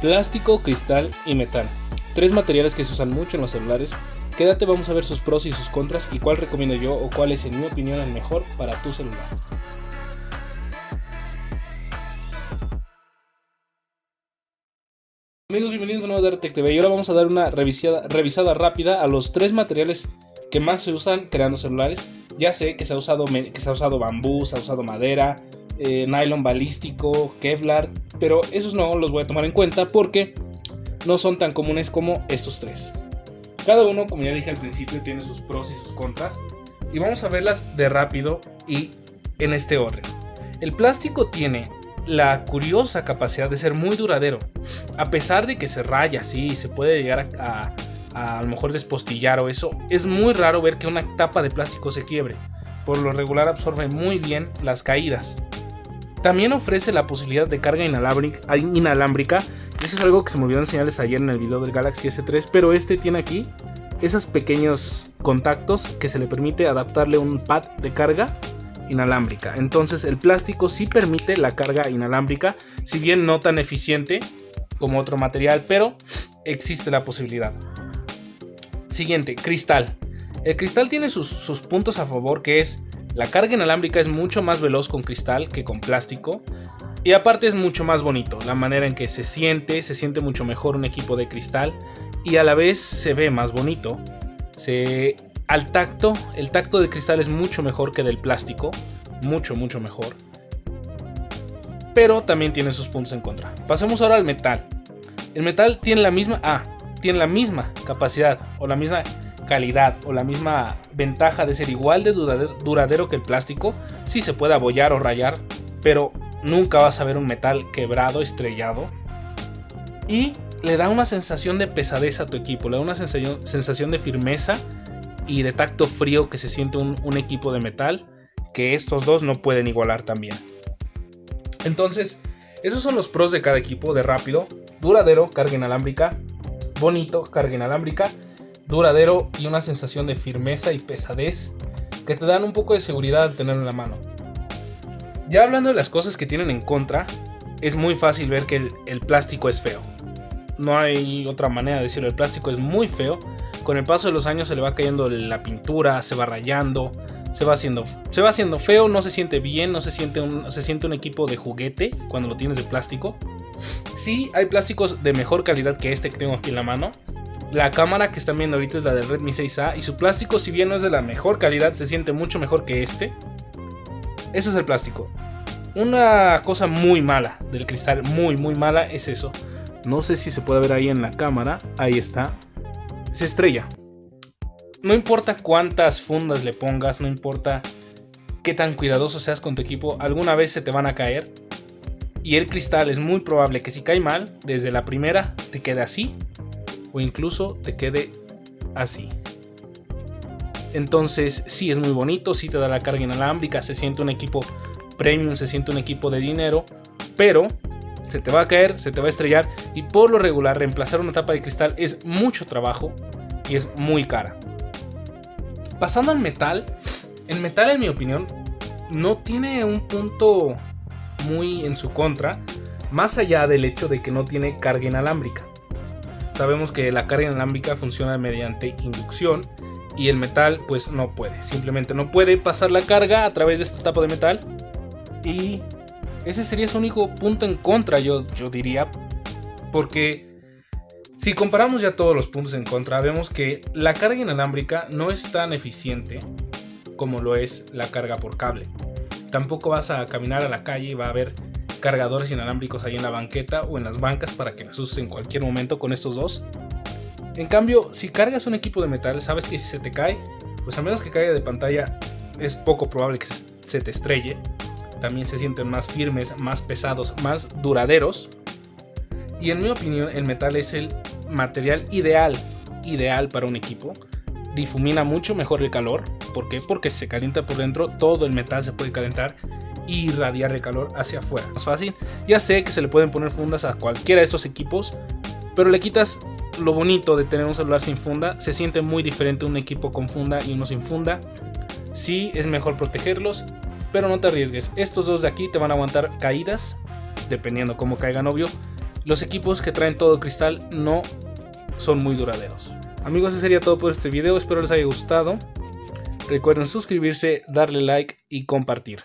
plástico, cristal y metal. Tres materiales que se usan mucho en los celulares. Quédate, vamos a ver sus pros y sus contras y cuál recomiendo yo o cuál es en mi opinión el mejor para tu celular. Amigos, bienvenidos a nuevo Dartec TV y ahora vamos a dar una revisada, revisada rápida a los tres materiales que más se usan creando celulares. Ya sé que se ha usado, que se ha usado bambú, se ha usado madera, eh, nylon balístico, Kevlar, pero esos no los voy a tomar en cuenta porque no son tan comunes como estos tres. Cada uno, como ya dije al principio, tiene sus pros y sus contras y vamos a verlas de rápido y en este orden. El plástico tiene la curiosa capacidad de ser muy duradero, a pesar de que se raya, sí, se puede llegar a, a, a, lo mejor despostillar o eso, es muy raro ver que una tapa de plástico se quiebre. Por lo regular absorbe muy bien las caídas. También ofrece la posibilidad de carga inalámbrica. Eso es algo que se me olvidó enseñarles ayer en el video del Galaxy S3. Pero este tiene aquí esos pequeños contactos que se le permite adaptarle un pad de carga inalámbrica. Entonces el plástico sí permite la carga inalámbrica. Si bien no tan eficiente como otro material. Pero existe la posibilidad. Siguiente, cristal. El cristal tiene sus, sus puntos a favor que es la carga inalámbrica es mucho más veloz con cristal que con plástico. Y aparte es mucho más bonito, la manera en que se siente, se siente mucho mejor un equipo de cristal y a la vez se ve más bonito. Se, al tacto, el tacto del cristal es mucho mejor que del plástico, mucho, mucho mejor. Pero también tiene sus puntos en contra. Pasemos ahora al metal. El metal tiene la misma, ah, tiene la misma capacidad o la misma calidad o la misma ventaja de ser igual de duradero que el plástico, sí se puede abollar o rayar, pero nunca vas a ver un metal quebrado, estrellado. Y le da una sensación de pesadez a tu equipo, le da una sensación, de firmeza y de tacto frío que se siente un, un equipo de metal, que estos dos no pueden igualar también. Entonces, esos son los pros de cada equipo de rápido, duradero, carga inalámbrica, bonito, carga inalámbrica duradero y una sensación de firmeza y pesadez que te dan un poco de seguridad al tenerlo en la mano. Ya hablando de las cosas que tienen en contra, es muy fácil ver que el, plástico es feo. No hay otra manera de decirlo, el plástico es muy feo. Con el paso de los años se le va cayendo la pintura, se va rayando, se va haciendo, se va haciendo feo, no se siente bien, no se siente, un, se siente un equipo de juguete cuando lo tienes de plástico. Sí, hay plásticos de mejor calidad que este que tengo aquí en la mano, la cámara que están viendo ahorita es la del Redmi 6A y su plástico, si bien no es de la mejor calidad, se siente mucho mejor que este. Eso es el plástico. Una cosa muy mala del cristal, muy, muy mala, es eso. No sé si se puede ver ahí en la cámara. Ahí está. Se estrella. No importa cuántas fundas le pongas, no importa qué tan cuidadoso seas con tu equipo, alguna vez se te van a caer. Y el cristal es muy probable que si cae mal, desde la primera te quede así o incluso te quede así. Entonces, sí es muy bonito, sí te da la carga inalámbrica, se siente un equipo premium, se siente un equipo de dinero, pero se te va a caer, se te va a estrellar y por lo regular reemplazar una tapa de cristal es mucho trabajo y es muy cara. Pasando al metal, el metal en mi opinión no tiene un punto muy en su contra, más allá del hecho de que no tiene carga inalámbrica. Sabemos que la carga inalámbrica funciona mediante inducción y el metal pues no puede, simplemente no puede pasar la carga a través de esta tapa de metal y ese sería su único punto en contra yo, yo diría. Porque si comparamos ya todos los puntos en contra vemos que la carga inalámbrica no es tan eficiente como lo es la carga por cable. Tampoco vas a caminar a la calle y va a haber cargadores inalámbricos ahí en la banqueta o en las bancas para que las uses en cualquier momento con estos dos. En cambio, si cargas un equipo de metal, sabes que si se te cae, pues a menos que caiga de pantalla, es poco probable que se te estrelle. También se sienten más firmes, más pesados, más duraderos. Y en mi opinión, el metal es el material ideal, ideal para un equipo. Difumina mucho mejor el calor. ¿Por qué? Porque se calienta por dentro, todo el metal se puede calentar y irradiar el calor hacia afuera. Más fácil. Ya sé que se le pueden poner fundas a cualquiera de estos equipos, pero le quitas lo bonito de tener un celular sin funda. Se siente muy diferente un equipo con funda y uno sin funda. Sí, es mejor protegerlos, pero no te arriesgues. Estos dos de aquí te van a aguantar caídas, dependiendo cómo caigan, obvio. los equipos que traen todo cristal no son muy duraderos. Amigos, eso sería todo por este video. Espero les haya gustado. Recuerden suscribirse, darle like y compartir.